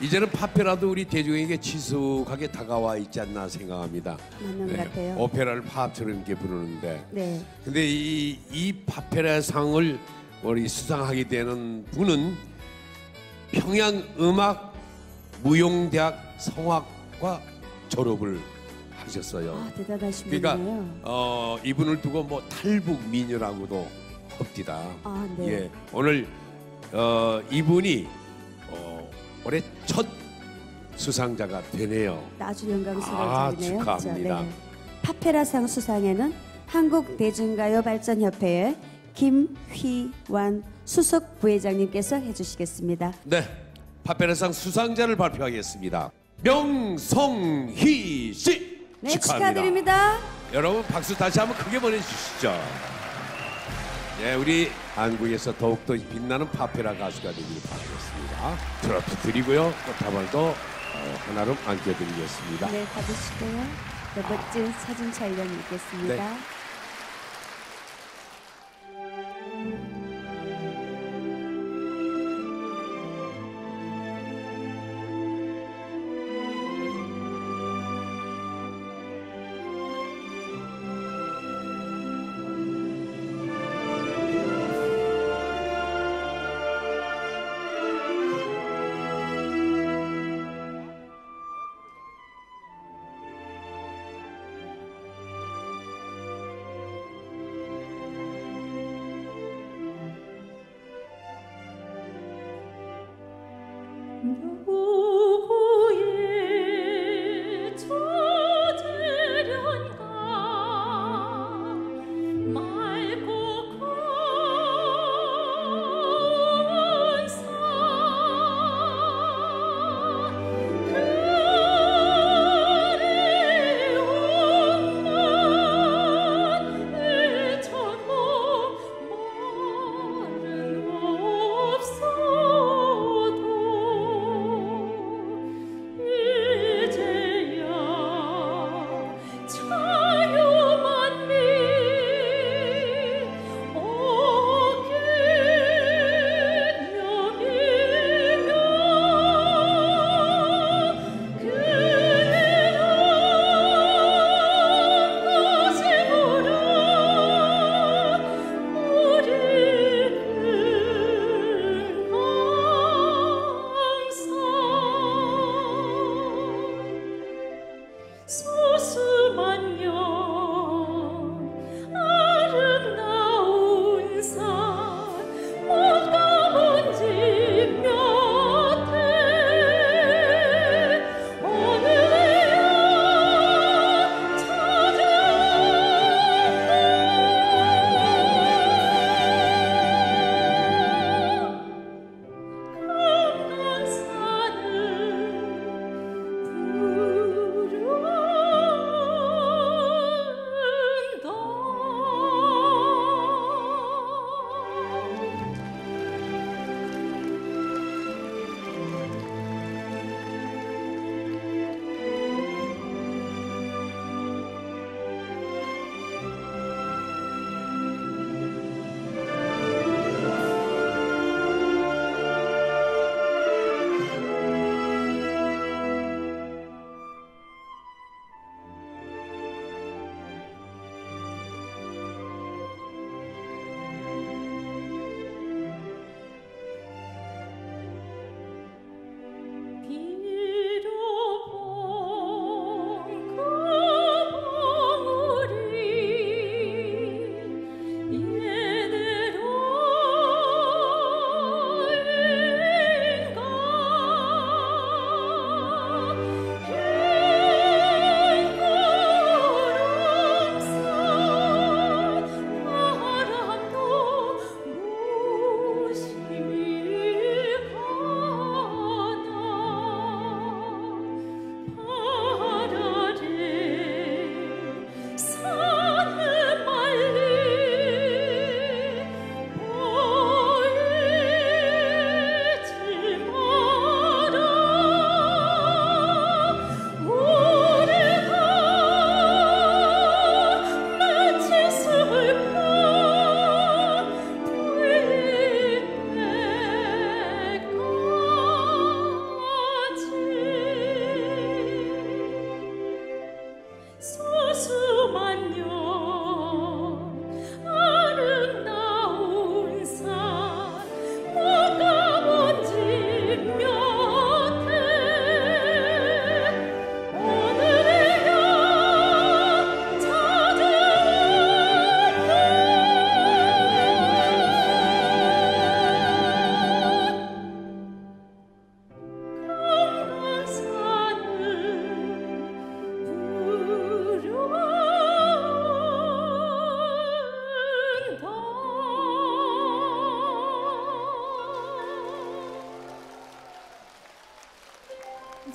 이제는 파페라도 우리 대중에게 지속하게 다가와 있지 않나 생각합니다. 맞는 것 같아요. 오페라를 팝처럼 이렇게 부르는데 네. 근데 이, 이 파페라상을 우리 수상하게 되는 분은 평양 음악 무용대학 성악과 졸업을 하셨어요. 아, 대단하신 그러니까 분이네요. 어, 이분을 두고 뭐 탈북 미녀라고도 합디다. 아, 네. 예, 오늘 어, 이분이 어, 올해 첫 수상자가 되네요. 아주 영광스러운 아, 자리네요. 축하합니다. 네. 파페라상 수상에는 한국 대중가요 발전협회의 김휘완 수석 부회장님께서 해주시겠습니다. 네, 파페라상 수상자를 발표하겠습니다. 명성희 씨 네, 축하합니다. 축하드립니다. 여러분 박수 다시 한번 크게 보내주시죠. 네, 우리 한국에서 더욱더 빛나는 파페라 가수가 되길 바라겠습니다. 트로피 드리고요. 꽃다발도 어, 하나로 안겨드리겠습니다. 네, 받으시고요. 네, 멋진 사진 촬영 있겠습니다. 네. the world.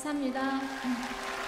감사합니다.